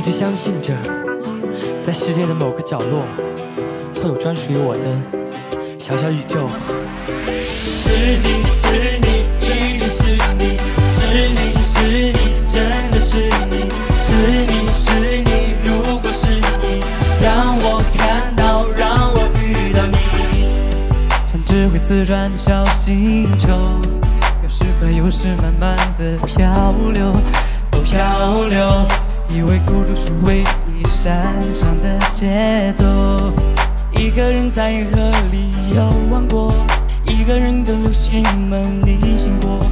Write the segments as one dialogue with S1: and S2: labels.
S1: 一直相信着，在世界的某个角落，会有专属于我的小小宇宙。
S2: 是你是你，一定是你，是你是你，真的是你，是你是你，如果是你，让我看到，让我遇到你，
S3: 像只会自转小星球，有时快，有时慢慢的漂流，漂流。以为孤独是唯一擅长的节奏，
S2: 一个人在银河里游玩过，一个人跟流星们逆行过，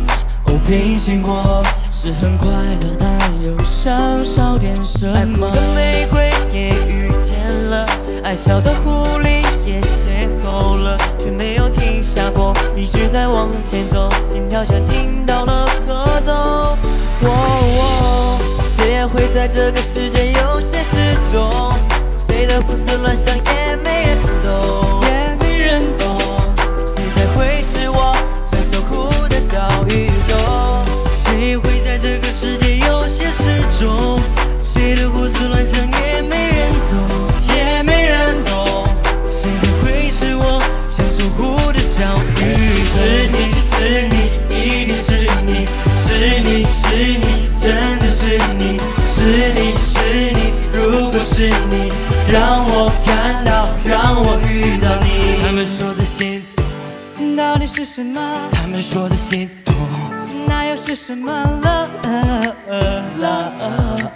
S2: 哦，平行过，是很快乐，但又少少点什么。
S4: 爱哭的玫瑰也遇见了，爱笑的狐狸也邂逅了，却没有停下过，一直在往前走，心跳像听到了合奏。我在这个世界有些失踪，谁的胡思乱想也没人懂，
S2: 也没人懂。
S4: 是
S2: 你是你，如果是你，让我看到，让我遇到你。
S4: 他们说的心
S3: 到底是什么？
S4: 他们说的心动，
S3: 那又是什么了？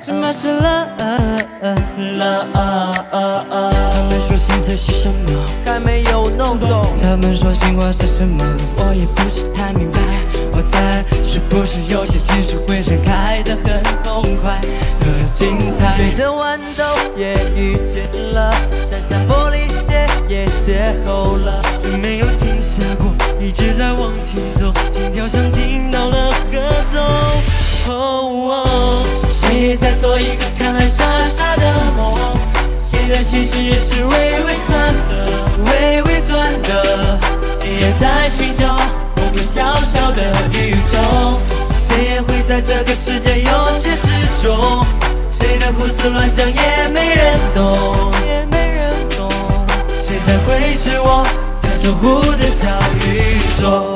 S3: 什么是了？
S4: 他们说心碎是什么？还没有弄懂。
S3: 他们说心慌是什么？
S2: 我也不是太明白。
S3: 我猜是不是有些情绪会？精彩，
S4: 的豌豆也遇见了，闪闪玻璃鞋也邂逅了，却没有停下过，一直在往前走，心跳像听到了合奏。哦，
S2: 谁也在做一个看来傻傻的梦，谁的心事也是微微酸的，微微酸的，谁也在寻找某个小小的宇宙，
S4: 谁也会在这个世界有。胡思乱想也没人懂，也没人懂，谁才会是我想守护的小宇宙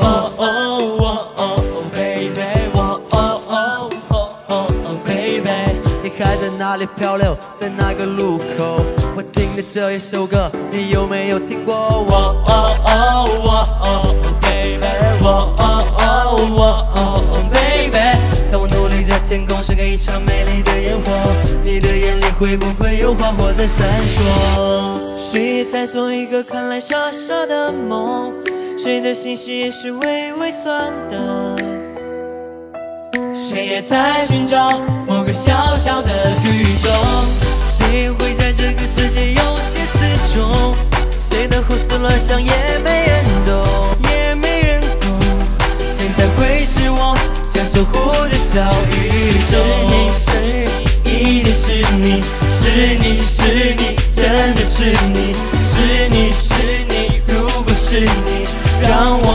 S4: ？Baby，你还在哪里漂流？在哪个路口？我听的这一首歌，你有没有听过？Baby，会不会有花火在闪烁？谁也在做一个看来傻傻的梦，谁的心事也是微微酸的，
S2: 谁也在寻找某个小小的宇宙，
S4: 你是你是你真的是你是你是你如果是你让我